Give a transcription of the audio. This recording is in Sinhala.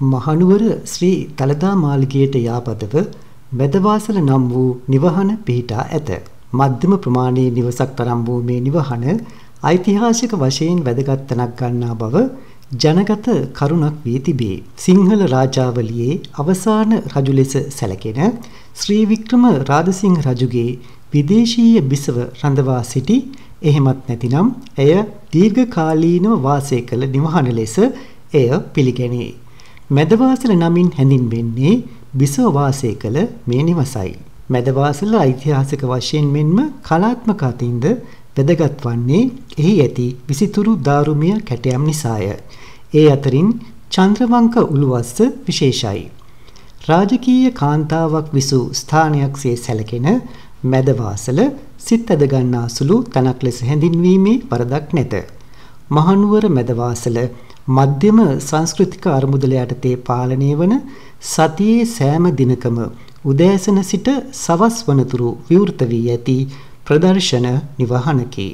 මහනුවර ශ්‍රී තලදා මාලිගයට යාපදව වැදවාසල නම් වූ නිවහන පිහිටා ඇත. මධ්‍යම ප්‍රමාණයේ නිවසක් තරම් වූ මේ නිවහන ඓතිහාසික වශයෙන් වැදගත් තැනක් ගන්නා බව ජනගත කරුණක් වී තිබේ. සිංහල රාජාවලියේ අවසාන රජු ලෙස සැලකෙන ශ්‍රී වික්‍රම රාජසිංහ රජුගේ විදේශීය බිසව රඳවා සිටි එහෙමත් නැතිනම් එය දීර්ඝකාලීනව වාසය කළ නිවහන ලෙස එය පිළිගැනේ. මැදවාසල නමින් හැඳින්වෙන්නේ බිසව වාසය කළ මේ නිවසයි. මැදවාසල ඓතිහාසික වශයෙන් මෙන්ම කලාත්මක අතින්ද වැදගත් වන්නේ එහි ඇති විසිතුරු දාරුමිය කැටයම් නිසාය. ඒ අතරින් චන්ද්‍රවංක උළුවස්ස විශේෂයි. රාජකීය කාන්තාවක් විසූ ස්ථානයක්සේ සැලකෙන මැදවාසල සිත් ඇද ගන්නා සුළු තනක් ලෙස හැඳින්වීමේ වරදක් නැත. මහනුවර මැදවාසල මධ්‍යම සංස්කෘතික අරමුදල යටතේ පාලනය වන සතියේ සෑම දිනකම උදෑසන සිට සවස් වනතුරු විවෘත වී ඇති ප්‍රදර්ශන නිවහනකි.